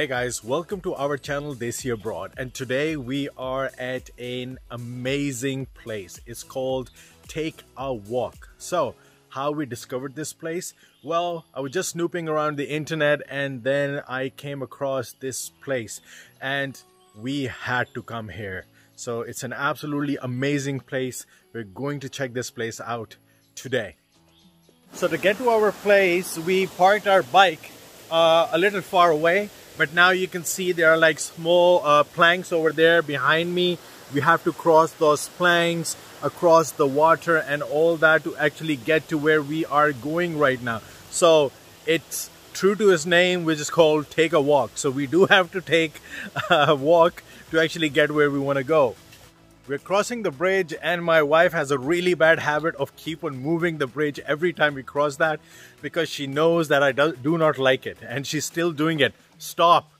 Hey guys, welcome to our channel Desi Abroad and today we are at an amazing place. It's called Take a Walk. So, how we discovered this place? Well, I was just snooping around the internet and then I came across this place and we had to come here. So, it's an absolutely amazing place. We're going to check this place out today. So to get to our place, we parked our bike uh, a little far away but now you can see there are like small uh, planks over there behind me. We have to cross those planks across the water and all that to actually get to where we are going right now. So it's true to its name which is called take a walk. So we do have to take a walk to actually get where we want to go we're crossing the bridge and my wife has a really bad habit of keep on moving the bridge every time we cross that because she knows that I do, not like it and she's still doing it. Stop.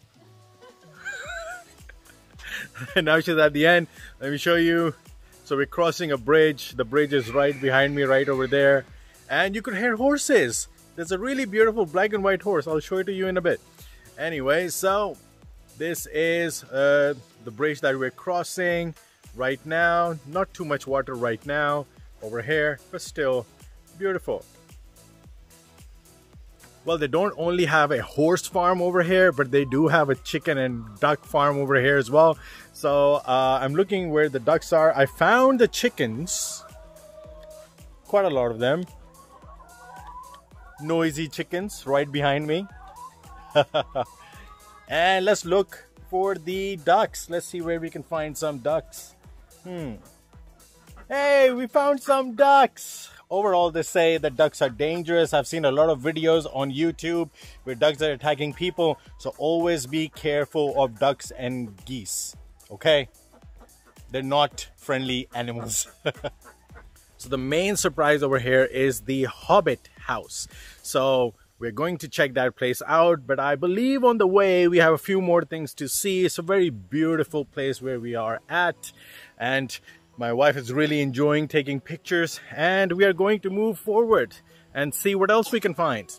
and now she's at the end. Let me show you. So we're crossing a bridge. The bridge is right behind me, right over there. And you could hear horses. There's a really beautiful black and white horse. I'll show it to you in a bit. Anyway, so this is uh, the bridge that we're crossing right now. Not too much water right now over here, but still beautiful. Well, they don't only have a horse farm over here, but they do have a chicken and duck farm over here as well. So uh, I'm looking where the ducks are. I found the chickens, quite a lot of them. Noisy chickens right behind me. and let's look for the ducks. Let's see where we can find some ducks. Hmm. Hey, we found some ducks. Overall, they say that ducks are dangerous. I've seen a lot of videos on YouTube where ducks are attacking people. So always be careful of ducks and geese. Okay? They're not friendly animals. so the main surprise over here is the Hobbit house. So we're going to check that place out, but I believe on the way we have a few more things to see. It's a very beautiful place where we are at and my wife is really enjoying taking pictures and we are going to move forward and see what else we can find.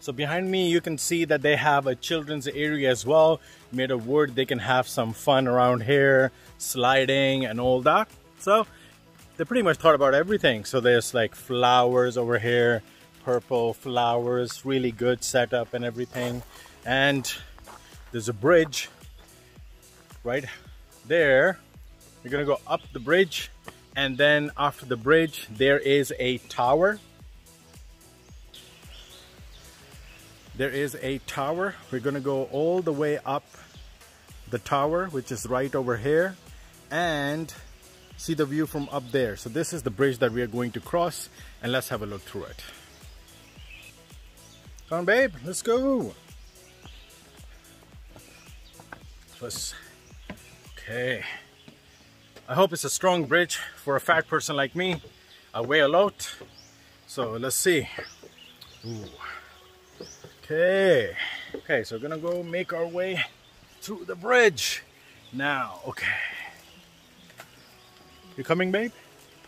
So behind me, you can see that they have a children's area as well, made of wood. They can have some fun around here, sliding and all that. So they pretty much thought about everything. So there's like flowers over here, purple flowers, really good setup and everything. And there's a bridge right there. We're gonna go up the bridge and then after the bridge, there is a tower there is a tower. We're gonna go all the way up the tower which is right over here and see the view from up there. So this is the bridge that we are going to cross and let's have a look through it. Come on babe let's go. Let's okay. I hope it's a strong bridge for a fat person like me. I weigh a lot. So let's see. Ooh. Okay. Okay, so we're gonna go make our way through the bridge now. Okay. You coming, babe?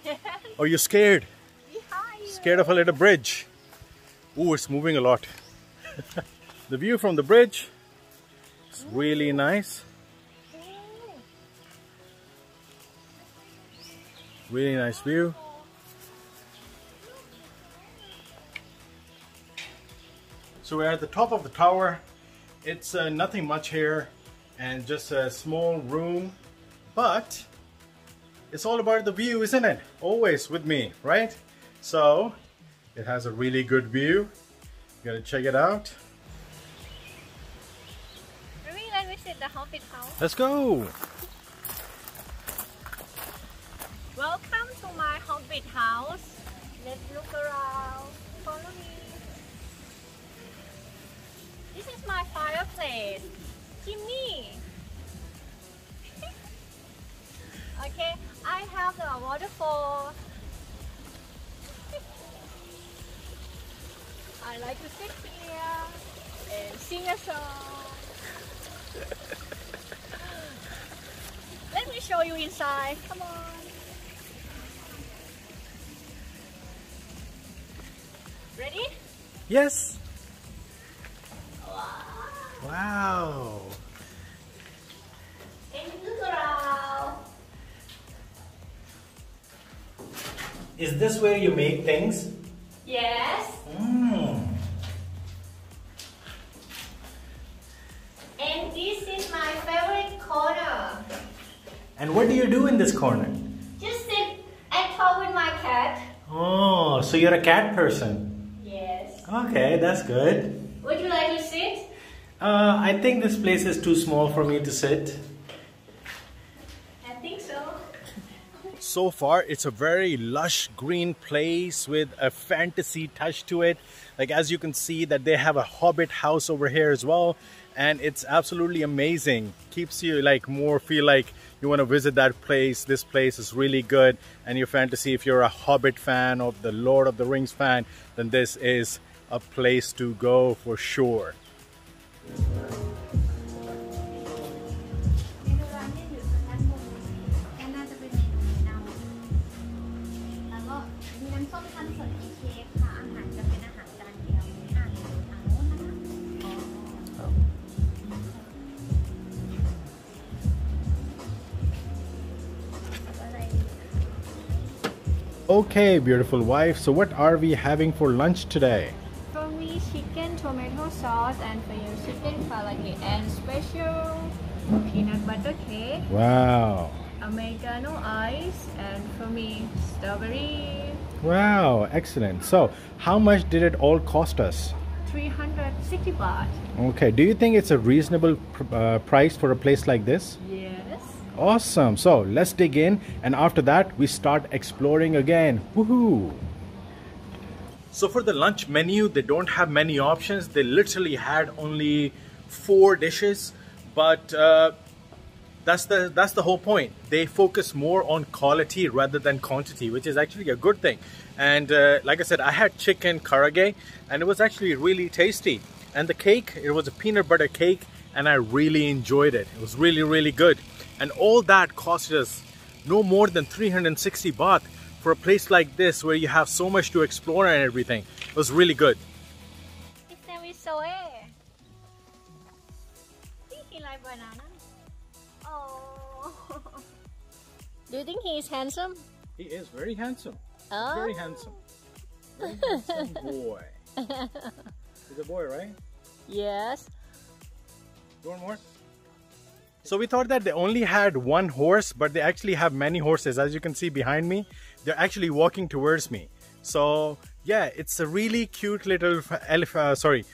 Yes. Are you scared? Scared of a little bridge? Oh, it's moving a lot. the view from the bridge is really nice. Really nice view. So we're at the top of the tower. It's uh, nothing much here and just a small room, but it's all about the view, isn't it? Always with me, right? So it has a really good view. You gotta check it out. let me visit the Hobbit house. Let's go. Welcome to my Hobbit house. Let's look around. This is my fireplace. Jimmy. okay, I have the waterfall. I like to sit here and sing a song. Let me show you inside. Come on. Ready? Yes. Wow. And look around. Is this where you make things? Yes. Mm. And this is my favorite corner. And what do you do in this corner? Just sit and talk with my cat. Oh, so you're a cat person. Yes. Okay, that's good. Would you like to sit? Uh, I think this place is too small for me to sit. I think so. So far, it's a very lush green place with a fantasy touch to it. Like as you can see that they have a hobbit house over here as well. And it's absolutely amazing. Keeps you like more feel like you want to visit that place. This place is really good. And your fantasy, if you're a Hobbit fan or the Lord of the Rings fan, then this is a place to go for sure. Okay, beautiful wife. So what are we having for lunch today? For me, chicken tomato sauce and for you, and special peanut butter cake, Wow. americano ice, and for me, strawberry. Wow, excellent. So, how much did it all cost us? 360 baht. Okay, do you think it's a reasonable pr- uh, price for a place like this? Yes. Awesome. So, let's dig in and after that we start exploring again. Woohoo! So for the lunch menu, they don't have many options. They literally had only four dishes, but uh, that's the that's the whole point. They focus more on quality rather than quantity, which is actually a good thing. And uh, like I said, I had chicken karaage, and it was actually really tasty. And the cake, it was a peanut butter cake, and I really enjoyed it. It was really really good. And all that cost us no more than 360 baht for a place like this where you have so much to explore and everything. It was really good. His banana. Oh. Do you think he is handsome? He is very handsome. Oh. Very handsome. Very handsome boy. He's a boy, right? Yes. You want more? So we thought that they only had one horse, but they actually have many horses. As you can see behind me, they're actually walking towards me. So yeah, it's a really cute little elephant. Uh, sorry.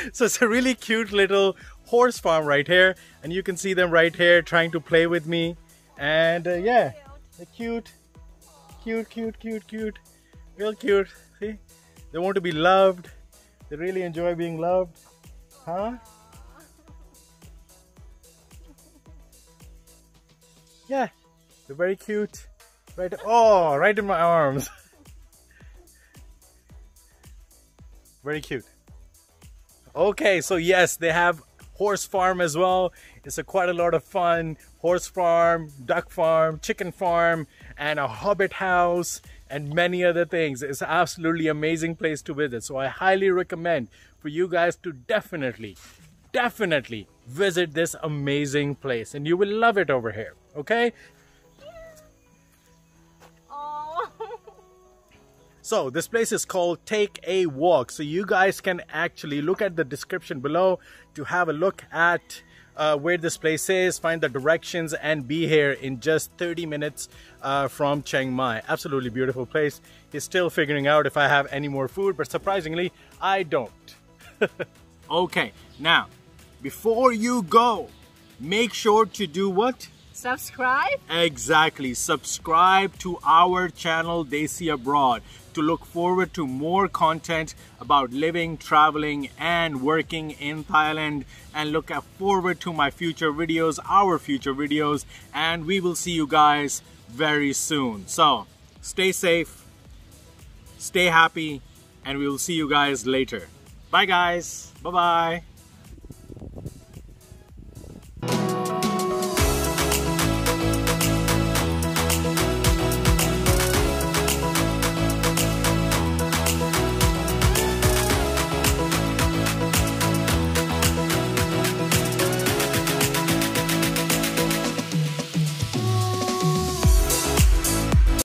so it's a really cute little horse farm right here, and you can see them right here trying to play with me. And uh, yeah, they're cute, cute, cute, cute, cute, real cute. See, they want to be loved. They really enjoy being loved, huh? Yeah, they're very cute. Right, oh, right in my arms. very cute. Okay, so yes, they have horse farm as well. It's a quite a lot of fun. Horse farm, duck farm, chicken farm, and a hobbit house, and many other things. It's absolutely amazing place to visit. So I highly recommend for you guys to definitely, definitely visit this amazing place, and you will love it over here. Okay, So this place is called Take a Walk. So you guys can actually look at the description below to have a look at uh, where this place is, find the directions, and be here in just 30 minutes uh, from Chiang Mai. Absolutely beautiful place. He's still figuring out if I have any more food, but surprisingly, I don't. okay, now before you go, make sure to do what? Subscribe. Exactly. Subscribe to our channel Desi Abroad to look forward to more content about living, traveling, and working in Thailand. And look forward to my future videos, our future videos, and we will see you guys very soon. So stay safe, stay happy, and we will see you guys later. Bye, guys. Bye bye.